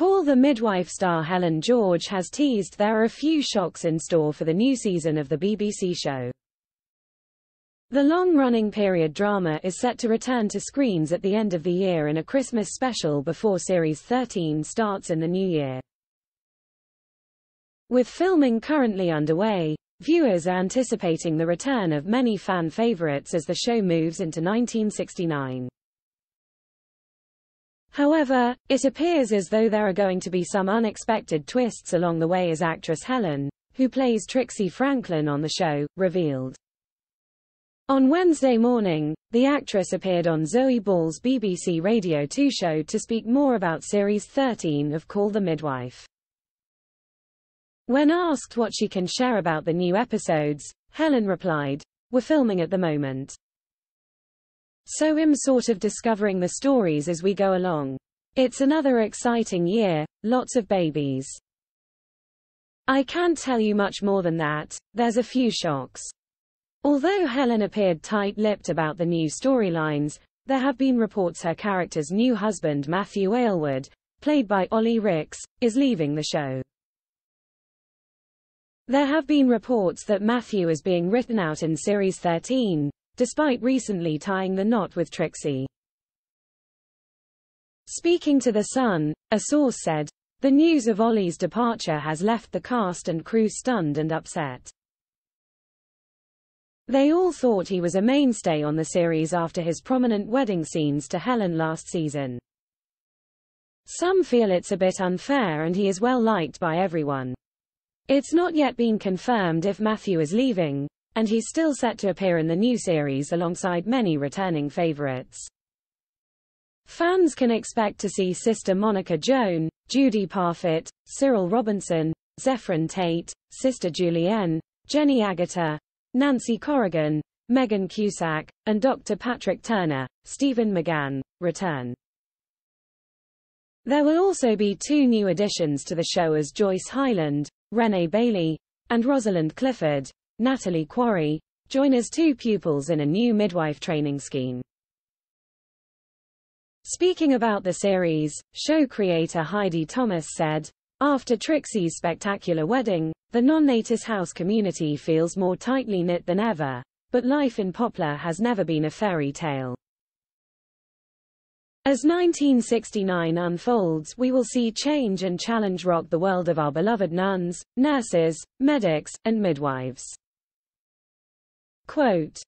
Call the Midwife star Helen George has teased there are a few shocks in store for the new season of the BBC show. The long-running period drama is set to return to screens at the end of the year in a Christmas special before Series 13 starts in the new year. With filming currently underway, viewers are anticipating the return of many fan favorites as the show moves into 1969. However, it appears as though there are going to be some unexpected twists along the way as actress Helen, who plays Trixie Franklin on the show, revealed. On Wednesday morning, the actress appeared on Zoe Ball's BBC Radio 2 show to speak more about Series 13 of Call the Midwife. When asked what she can share about the new episodes, Helen replied, We're filming at the moment. So I'm sort of discovering the stories as we go along. It's another exciting year, lots of babies. I can't tell you much more than that, there's a few shocks. Although Helen appeared tight-lipped about the new storylines, there have been reports her character's new husband Matthew Aylward, played by Olly Rix, is leaving the show. There have been reports that Matthew is being written out in Series 13, despite recently tying the knot with Trixie. Speaking to The Sun, a source said, the news of Olly's departure has left the cast and crew stunned and upset. They all thought he was a mainstay on the series after his prominent wedding scenes to Helen last season. Some feel it's a bit unfair and he is well liked by everyone. It's not yet been confirmed if Matthew is leaving, and he's still set to appear in the new series alongside many returning favorites. Fans can expect to see sister Monica Joan, Judy Parfitt, Cyril Robinson, Zephryn Taitte, sister Julienne, Jenny Agutter, Nancy Corrigan, Megan Cusack, and Dr. Patrick Turner, Stephen McGann, return. There will also be two new additions to the show as Joyce Highland, Renee Bailey, and Rosalind Clifford, Natalie Quarry, join as two pupils in a new midwife training scheme. Speaking about the series, show creator Heidi Thomas said, after Trixie's spectacular wedding, the Nonnatus House community feels more tightly knit than ever, but life in Poplar has never been a fairy tale. As 1969 unfolds we will see change and challenge rock the world of our beloved nuns, nurses, medics, and midwives. Quote,